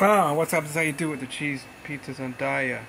Ah, what's up? This is how you do with The cheese pizzas on Daya.